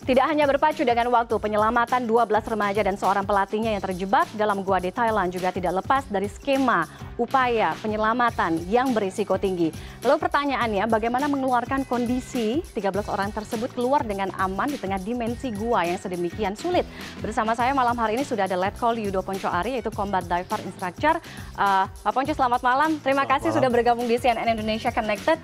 Tidak hanya berpacu dengan waktu, penyelamatan 12 remaja dan seorang pelatihnya yang terjebak dalam gua di Thailand juga tidak lepas dari skema upaya penyelamatan yang berisiko tinggi. Lalu pertanyaannya, bagaimana mengeluarkan kondisi 13 orang tersebut keluar dengan aman di tengah dimensi gua yang sedemikian sulit? Bersama saya malam hari ini sudah ada Letkol Yudo Ponco Ari, yaitu Combat Diver Instructor. Uh, Pak Ponco, selamat malam. Terima selamat kasih malam. sudah bergabung di CNN Indonesia Connected.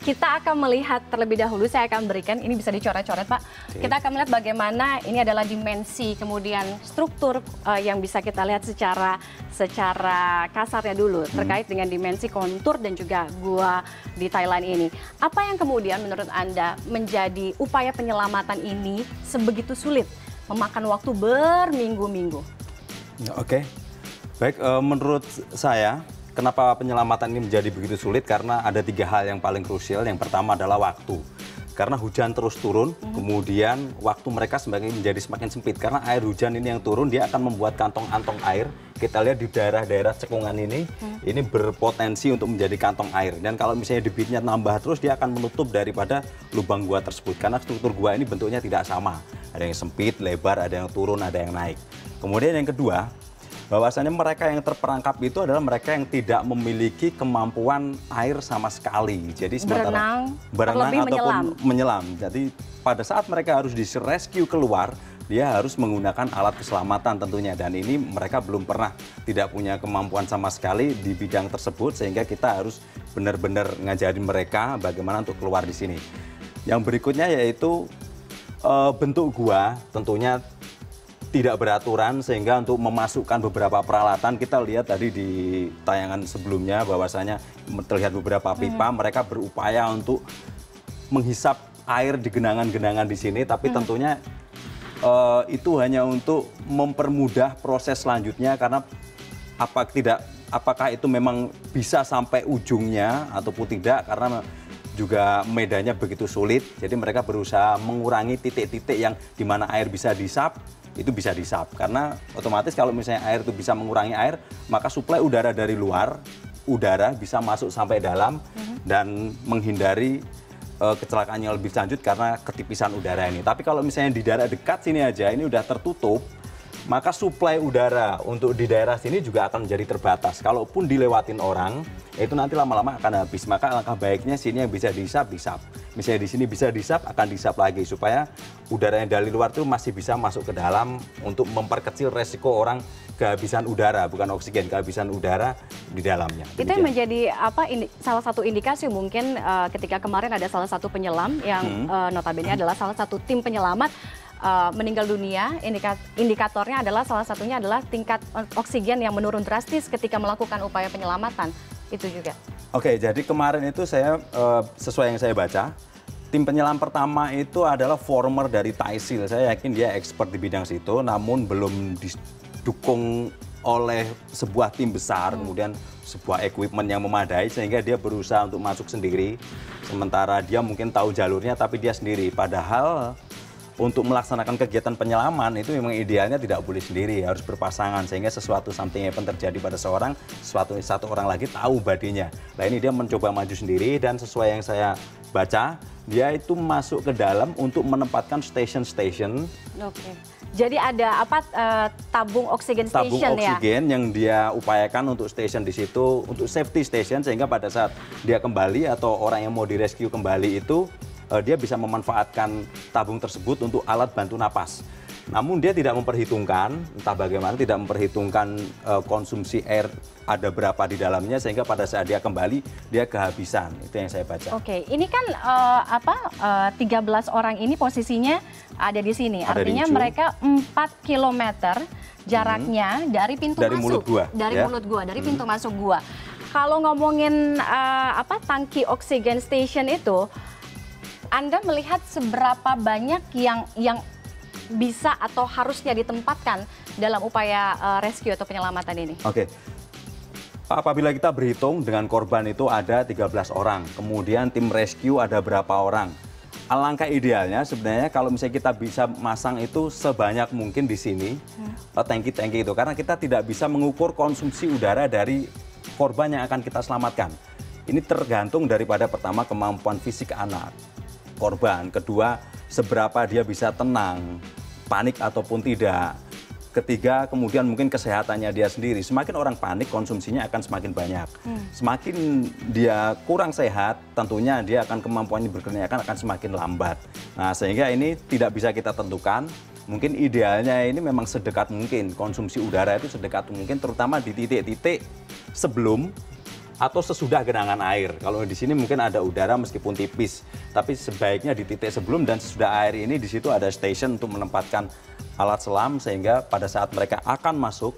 Kita akan melihat terlebih dahulu, saya akan berikan, ini bisa dicoret-coret Pak. Okay. Kita akan melihat bagaimana ini adalah dimensi, kemudian struktur uh, yang bisa kita lihat secara secara kasarnya dulu hmm. terkait dengan dimensi kontur dan juga gua di Thailand ini. Apa yang kemudian menurut Anda menjadi upaya penyelamatan ini sebegitu sulit, memakan waktu berminggu-minggu? Oke, okay. baik uh, menurut saya kenapa penyelamatan ini menjadi begitu sulit karena ada tiga hal yang paling krusial. Yang pertama adalah waktu. Karena hujan terus turun, hmm. kemudian waktu mereka semakin menjadi semakin sempit. Karena air hujan ini yang turun, dia akan membuat kantong-kantong air. Kita lihat di daerah-daerah cekungan ini, hmm. ini berpotensi untuk menjadi kantong air. Dan kalau misalnya debitnya nambah terus, dia akan menutup daripada lubang gua tersebut. Karena struktur gua ini bentuknya tidak sama. Ada yang sempit, lebar, ada yang turun, ada yang naik. Kemudian yang kedua, bahwasanya mereka yang terperangkap itu adalah mereka yang tidak memiliki kemampuan air sama sekali. Jadi sementara berenang, berenang ataupun menyelam. menyelam. Jadi pada saat mereka harus rescue keluar, dia harus menggunakan alat keselamatan tentunya dan ini mereka belum pernah tidak punya kemampuan sama sekali di bidang tersebut sehingga kita harus benar-benar ngajarin mereka bagaimana untuk keluar di sini. Yang berikutnya yaitu e, bentuk gua tentunya tidak beraturan sehingga untuk memasukkan beberapa peralatan kita lihat tadi di tayangan sebelumnya bahwasanya terlihat beberapa pipa hmm. mereka berupaya untuk menghisap air di genangan-genangan di sini tapi hmm. tentunya uh, itu hanya untuk mempermudah proses selanjutnya karena apa tidak apakah itu memang bisa sampai ujungnya ataupun tidak karena juga medannya begitu sulit jadi mereka berusaha mengurangi titik-titik yang di mana air bisa disap itu bisa disap karena otomatis kalau misalnya air itu bisa mengurangi air maka suplai udara dari luar udara bisa masuk sampai dalam mm-hmm. dan menghindari uh, kecelakaan yang lebih lanjut karena ketipisan udara ini. Tapi kalau misalnya di daerah dekat sini aja ini udah tertutup, maka suplai udara untuk di daerah sini juga akan menjadi terbatas. Kalaupun dilewatin orang, itu nanti lama-lama akan habis. Maka langkah baiknya sini yang bisa disap, disap misalnya di sini bisa disap akan disap lagi supaya udara yang dari luar itu masih bisa masuk ke dalam untuk memperkecil resiko orang kehabisan udara bukan oksigen kehabisan udara di dalamnya. Itu yang menjadi apa ini salah satu indikasi mungkin uh, ketika kemarin ada salah satu penyelam yang hmm. uh, notabene hmm. adalah salah satu tim penyelamat uh, meninggal dunia, indikatornya adalah salah satunya adalah tingkat oksigen yang menurun drastis ketika melakukan upaya penyelamatan. Itu juga. Oke, jadi kemarin itu saya uh, sesuai yang saya baca, tim penyelam pertama itu adalah former dari Taisil. Saya yakin dia expert di bidang situ, namun belum didukung oleh sebuah tim besar, hmm. kemudian sebuah equipment yang memadai sehingga dia berusaha untuk masuk sendiri. Sementara dia mungkin tahu jalurnya tapi dia sendiri. Padahal untuk melaksanakan kegiatan penyelaman itu memang idealnya tidak boleh sendiri, harus berpasangan sehingga sesuatu something event terjadi pada seorang, suatu satu orang lagi tahu badinya. Nah ini dia mencoba maju sendiri dan sesuai yang saya baca, dia itu masuk ke dalam untuk menempatkan station-station. Oke. Jadi ada apa uh, tabung oksigen station tabung ya? oksigen yang dia upayakan untuk station di situ, untuk safety station sehingga pada saat dia kembali atau orang yang mau direscue kembali itu uh, dia bisa memanfaatkan tabung tersebut untuk alat bantu napas. Namun dia tidak memperhitungkan, entah bagaimana tidak memperhitungkan uh, konsumsi air ada berapa di dalamnya sehingga pada saat dia kembali dia kehabisan. Itu yang saya baca. Oke, ini kan uh, apa uh, 13 orang ini posisinya ada di sini. Ada Artinya di mereka 4 km jaraknya hmm. dari pintu dari masuk. Mulut gua, dari ya? mulut gua, dari hmm. pintu masuk gua. Kalau ngomongin uh, apa tangki oksigen station itu anda melihat seberapa banyak yang yang bisa atau harusnya ditempatkan dalam upaya uh, rescue atau penyelamatan ini? Oke. Okay. Apabila kita berhitung dengan korban itu ada 13 orang, kemudian tim rescue ada berapa orang. Alangkah idealnya sebenarnya kalau misalnya kita bisa masang itu sebanyak mungkin di sini hmm. Eh, tangki-tangki itu karena kita tidak bisa mengukur konsumsi udara dari korban yang akan kita selamatkan. Ini tergantung daripada pertama kemampuan fisik anak korban, kedua seberapa dia bisa tenang, panik ataupun tidak. Ketiga, kemudian mungkin kesehatannya dia sendiri. Semakin orang panik, konsumsinya akan semakin banyak. Hmm. Semakin dia kurang sehat, tentunya dia akan kemampuannya berkerja akan semakin lambat. Nah, sehingga ini tidak bisa kita tentukan. Mungkin idealnya ini memang sedekat mungkin konsumsi udara itu sedekat mungkin, terutama di titik-titik sebelum atau sesudah genangan air. Kalau di sini mungkin ada udara meskipun tipis, tapi sebaiknya di titik sebelum dan sesudah air ini di situ ada station untuk menempatkan alat selam sehingga pada saat mereka akan masuk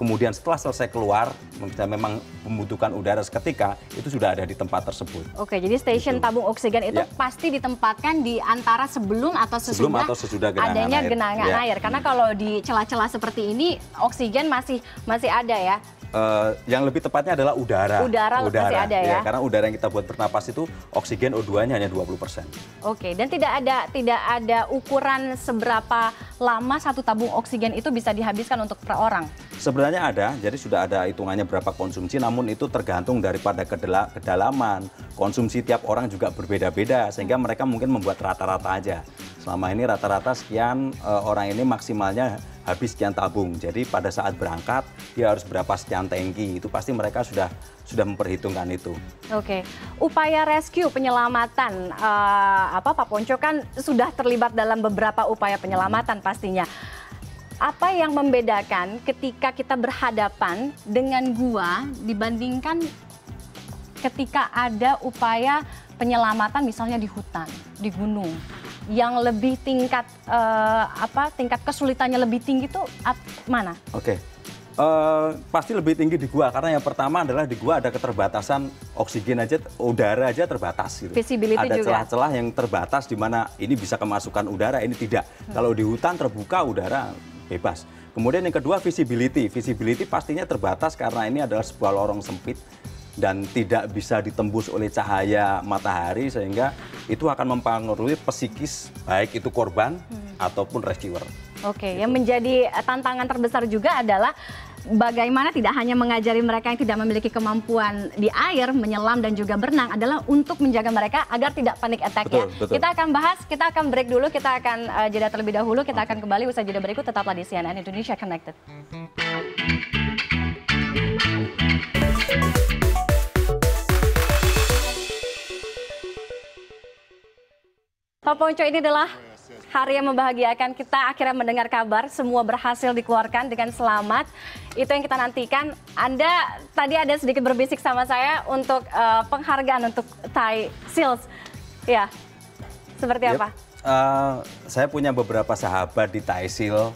kemudian setelah selesai keluar memang membutuhkan udara seketika itu sudah ada di tempat tersebut. Oke, jadi stasiun gitu. tabung oksigen itu ya. pasti ditempatkan di antara sebelum atau sesudah, sebelum atau sesudah genangan adanya air. genangan ya. air. Karena kalau di celah-celah seperti ini oksigen masih masih ada ya. Uh, yang lebih tepatnya adalah udara. Udara, udara masih ada ya? ya. Karena udara yang kita buat bernapas itu oksigen O2-nya hanya 20%. Oke, dan tidak ada tidak ada ukuran seberapa lama satu tabung oksigen itu bisa dihabiskan untuk per orang? Sebenarnya ada, jadi sudah ada hitungannya berapa konsumsi, namun itu tergantung daripada kedalaman. Konsumsi tiap orang juga berbeda-beda, sehingga mereka mungkin membuat rata-rata aja. Selama ini rata-rata sekian uh, orang ini maksimalnya habis sekian tabung. Jadi pada saat berangkat dia harus berapa sekian tangki. Itu pasti mereka sudah sudah memperhitungkan itu. Oke, upaya rescue penyelamatan uh, apa Pak Ponco kan sudah terlibat dalam beberapa upaya penyelamatan pastinya. Apa yang membedakan ketika kita berhadapan dengan gua dibandingkan ketika ada upaya penyelamatan misalnya di hutan, di gunung? Yang lebih tingkat uh, apa tingkat kesulitannya lebih tinggi itu mana? Oke. Okay. Uh, eh, pasti lebih tinggi di gua karena yang pertama adalah di gua ada keterbatasan oksigen aja udara aja terbatas gitu. Visibility ada celah-celah yang terbatas di mana ini bisa kemasukan udara ini tidak. Hmm. Kalau di hutan terbuka udara bebas. Kemudian yang kedua visibility. Visibility pastinya terbatas karena ini adalah sebuah lorong sempit dan tidak bisa ditembus oleh cahaya matahari sehingga itu akan mempengaruhi psikis baik itu korban hmm. ataupun rescuer. Oke, gitu. yang menjadi tantangan terbesar juga adalah bagaimana tidak hanya mengajari mereka yang tidak memiliki kemampuan di air menyelam dan juga berenang adalah untuk menjaga mereka agar tidak panik attack ya. Betul. Kita akan bahas, kita akan break dulu, kita akan uh, jeda terlebih dahulu, kita akan kembali usai jeda berikut tetaplah di CNN Indonesia Connected. Pak Ponco ini adalah hari yang membahagiakan kita akhirnya mendengar kabar semua berhasil dikeluarkan dengan selamat. Itu yang kita nantikan. Anda tadi ada sedikit berbisik sama saya untuk uh, penghargaan untuk Thai Seals. Ya, seperti yep. apa? Uh, saya punya beberapa sahabat di Thai Seal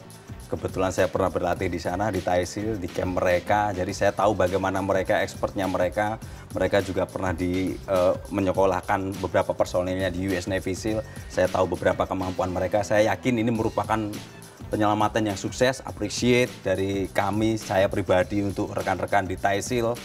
kebetulan saya pernah berlatih di sana di Taisil di camp mereka. Jadi saya tahu bagaimana mereka expertnya mereka. Mereka juga pernah di uh, menyekolahkan beberapa personilnya di US Navy SEAL. Saya tahu beberapa kemampuan mereka. Saya yakin ini merupakan penyelamatan yang sukses. Appreciate dari kami saya pribadi untuk rekan-rekan di Taisil.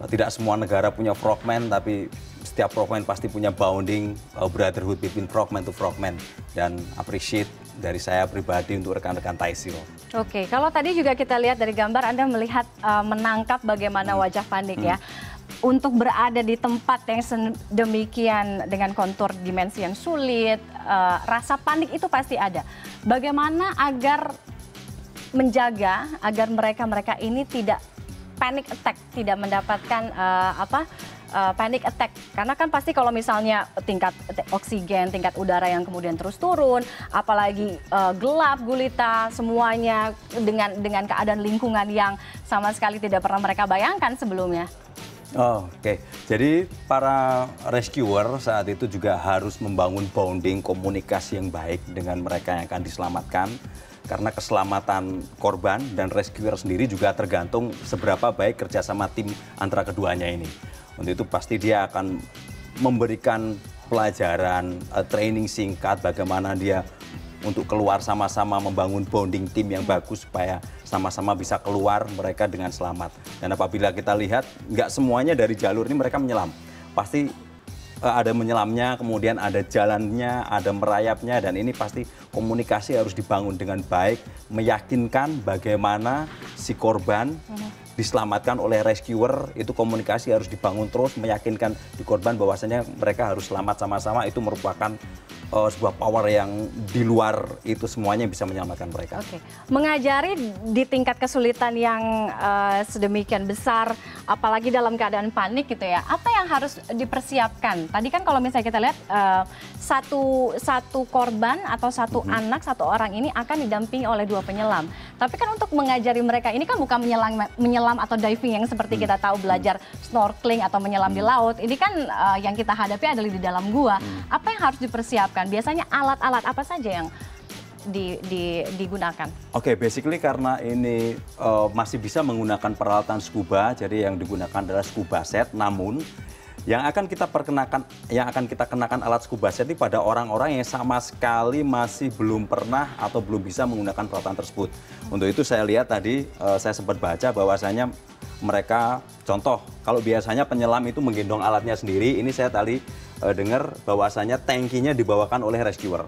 Tidak semua negara punya frogman tapi setiap frogman pasti punya bounding. Uh, brotherhood between frogman to frogman. Dan appreciate dari saya pribadi untuk rekan-rekan Taisil. Oke, kalau tadi juga kita lihat dari gambar Anda melihat uh, menangkap bagaimana hmm. wajah panik ya. hmm. ya. Untuk berada di tempat yang demikian dengan kontur dimensi yang sulit, uh, rasa panik itu pasti ada. Bagaimana agar menjaga agar mereka-mereka ini tidak panic attack, tidak mendapatkan uh, apa uh, panic attack karena kan pasti kalau misalnya tingkat oksigen, tingkat udara yang kemudian terus turun, apalagi uh, gelap gulita semuanya dengan dengan keadaan lingkungan yang sama sekali tidak pernah mereka bayangkan sebelumnya. Oh, Oke, okay. jadi para rescuer saat itu juga harus membangun bonding komunikasi yang baik dengan mereka yang akan diselamatkan karena keselamatan korban dan rescuer sendiri juga tergantung seberapa baik kerjasama tim antara keduanya ini. Untuk itu pasti dia akan memberikan pelajaran, uh, training singkat bagaimana dia untuk keluar sama-sama membangun bonding tim yang bagus supaya sama-sama bisa keluar mereka dengan selamat. Dan apabila kita lihat nggak semuanya dari jalur ini mereka menyelam, pasti uh, ada menyelamnya, kemudian ada jalannya, ada merayapnya, dan ini pasti komunikasi harus dibangun dengan baik, meyakinkan bagaimana si korban diselamatkan oleh rescuer. Itu komunikasi harus dibangun terus meyakinkan di korban bahwasanya mereka harus selamat sama-sama. Itu merupakan uh, sebuah power yang di luar itu semuanya bisa menyelamatkan mereka. Oke, okay. mengajari di tingkat kesulitan yang uh, sedemikian besar, apalagi dalam keadaan panik gitu ya. Apa yang harus dipersiapkan? Tadi kan kalau misalnya kita lihat uh, satu satu korban atau satu mm -hmm. anak satu orang ini akan didampingi oleh dua penyelam. Tapi kan untuk mengajari mereka ini kan bukan menyelam menyelam atau diving yang seperti mm -hmm. kita tahu belajar snorkeling atau menyelam mm -hmm. di laut. Ini kan uh, yang kita hadapi adalah di dalam gua. Mm -hmm. Apa yang harus dipersiapkan? Biasanya alat-alat apa saja yang di, di, digunakan? Oke, okay, basically karena ini uh, masih bisa menggunakan peralatan scuba, jadi yang digunakan adalah scuba set. Namun yang akan kita perkenakan, yang akan kita kenakan alat scuba set ini pada orang-orang yang sama sekali masih belum pernah atau belum bisa menggunakan peralatan tersebut. Untuk itu saya lihat tadi uh, saya sempat baca bahwasanya mereka contoh kalau biasanya penyelam itu menggendong alatnya sendiri, ini saya tadi uh, dengar bahwasanya tankinya dibawakan oleh rescuer.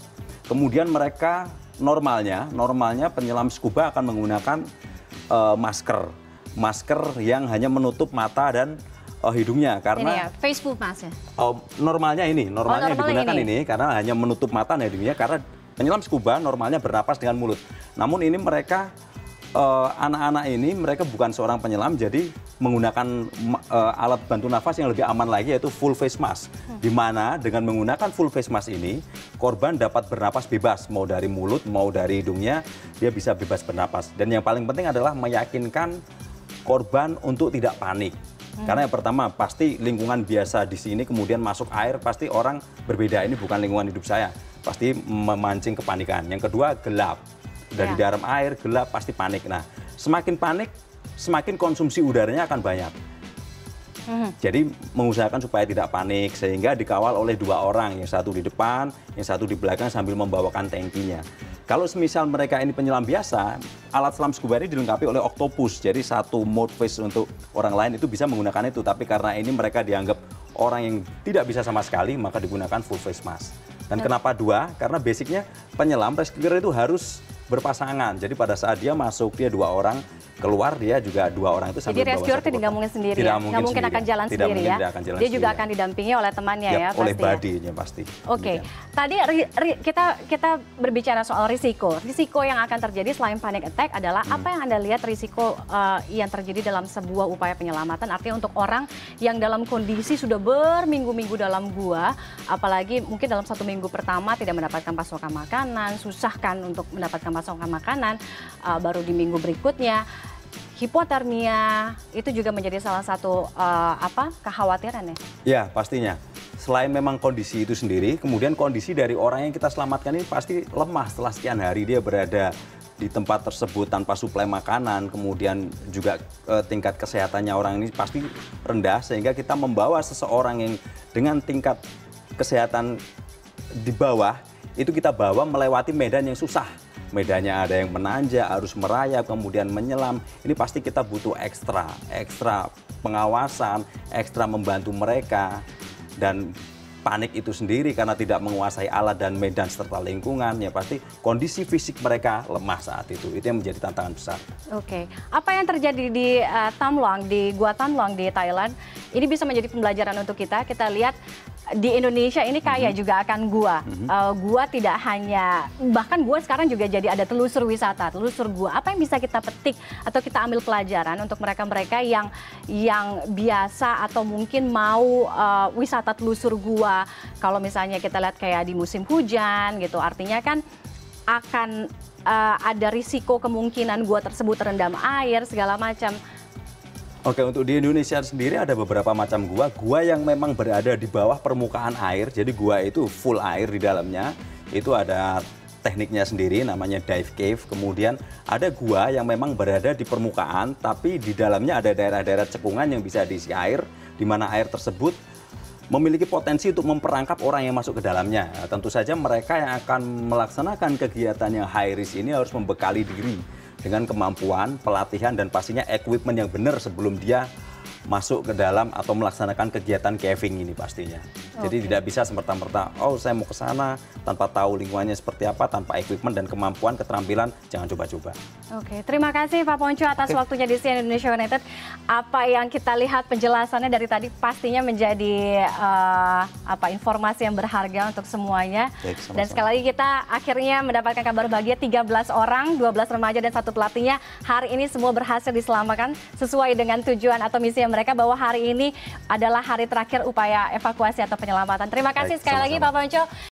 Kemudian mereka normalnya, normalnya penyelam scuba akan menggunakan uh, masker, masker yang hanya menutup mata dan uh, hidungnya karena ini ya, Facebook mas ya. Uh, normalnya ini, normalnya oh, normal digunakan ini. ini karena hanya menutup mata dan hidungnya karena penyelam scuba normalnya bernapas dengan mulut. Namun ini mereka anak-anak uh, ini mereka bukan seorang penyelam jadi menggunakan uh, alat bantu nafas yang lebih aman lagi yaitu full face mask. Hmm. Di mana dengan menggunakan full face mask ini korban dapat bernapas bebas mau dari mulut mau dari hidungnya dia bisa bebas bernapas. Dan yang paling penting adalah meyakinkan korban untuk tidak panik. Hmm. Karena yang pertama pasti lingkungan biasa di sini kemudian masuk air pasti orang berbeda ini bukan lingkungan hidup saya. Pasti memancing kepanikan. Yang kedua gelap dari ya. dalam air gelap pasti panik. Nah, semakin panik, semakin konsumsi udaranya akan banyak. Hmm. Jadi mengusahakan supaya tidak panik sehingga dikawal oleh dua orang, yang satu di depan, yang satu di belakang sambil membawakan tankinya. Kalau semisal mereka ini penyelam biasa, alat selam scuba ini dilengkapi oleh octopus. Jadi satu mode face untuk orang lain itu bisa menggunakan itu. Tapi karena ini mereka dianggap orang yang tidak bisa sama sekali, maka digunakan full face mask. Dan kenapa dua? Karena basicnya penyelam rescuer itu harus berpasangan. Jadi pada saat dia masuk dia dua orang, keluar dia juga dua orang itu sambil Jadi rescuer tidak mungkin sendiri tidak ya? Mungkin nggak mungkin akan jalan tidak sendiri mungkin ya? Tidak akan jalan dia juga sendiri. akan didampingi oleh temannya ya, ya pasti oleh ya? badinya pasti. Oke, okay. tadi ri, ri, kita kita berbicara soal risiko. Risiko yang akan terjadi selain panic attack adalah hmm. apa yang Anda lihat risiko uh, yang terjadi dalam sebuah upaya penyelamatan? Artinya untuk orang yang dalam kondisi sudah berminggu-minggu dalam gua, apalagi mungkin dalam satu minggu pertama tidak mendapatkan pasokan makanan, susah kan untuk mendapatkan pasokan makanan, uh, baru di minggu berikutnya hipotermia itu juga menjadi salah satu uh, apa kekhawatiran ya? Ya pastinya. Selain memang kondisi itu sendiri, kemudian kondisi dari orang yang kita selamatkan ini pasti lemah setelah sekian hari dia berada di tempat tersebut tanpa suplai makanan, kemudian juga uh, tingkat kesehatannya orang ini pasti rendah sehingga kita membawa seseorang yang dengan tingkat kesehatan di bawah itu kita bawa melewati medan yang susah medannya ada yang menanjak, harus merayap, kemudian menyelam. Ini pasti kita butuh ekstra, ekstra pengawasan, ekstra membantu mereka. Dan panik itu sendiri karena tidak menguasai alat dan medan serta lingkungan ya pasti kondisi fisik mereka lemah saat itu itu yang menjadi tantangan besar. Oke, apa yang terjadi di uh, Tam Luang di Gua Tam Luang di Thailand ini bisa menjadi pembelajaran untuk kita. Kita lihat di Indonesia ini kaya mm -hmm. juga akan gua. Mm -hmm. uh, gua tidak hanya bahkan gua sekarang juga jadi ada telusur wisata, telusur gua. Apa yang bisa kita petik atau kita ambil pelajaran untuk mereka-mereka yang yang biasa atau mungkin mau uh, wisata telusur gua. Kalau misalnya kita lihat kayak di musim hujan gitu, artinya kan akan uh, ada risiko kemungkinan gua tersebut terendam air segala macam Oke, untuk di Indonesia sendiri ada beberapa macam gua. Gua yang memang berada di bawah permukaan air, jadi gua itu full air di dalamnya. Itu ada tekniknya sendiri namanya dive cave. Kemudian ada gua yang memang berada di permukaan, tapi di dalamnya ada daerah-daerah cekungan yang bisa diisi air, di mana air tersebut memiliki potensi untuk memperangkap orang yang masuk ke dalamnya. Tentu saja mereka yang akan melaksanakan kegiatan yang high risk ini harus membekali diri dengan kemampuan, pelatihan dan pastinya equipment yang benar sebelum dia masuk ke dalam atau melaksanakan kegiatan caving ini pastinya. Jadi Oke. tidak bisa semerta-merta, oh saya mau ke sana tanpa tahu lingkungannya seperti apa, tanpa equipment dan kemampuan, keterampilan, jangan coba-coba. Oke, terima kasih Pak Ponco atas waktunya di CNN Indonesia United. Apa yang kita lihat penjelasannya dari tadi pastinya menjadi eh, apa informasi yang berharga untuk semuanya. Baik, sama-sama. Dan sekali lagi kita akhirnya mendapatkan kabar bahagia 13 orang, 12 remaja dan satu pelatihnya hari ini semua berhasil diselamatkan sesuai dengan tujuan atau misi mereka bahwa hari ini adalah hari terakhir upaya evakuasi atau penyelamatan. Terima kasih Baik, sekali lagi Pak. Ponco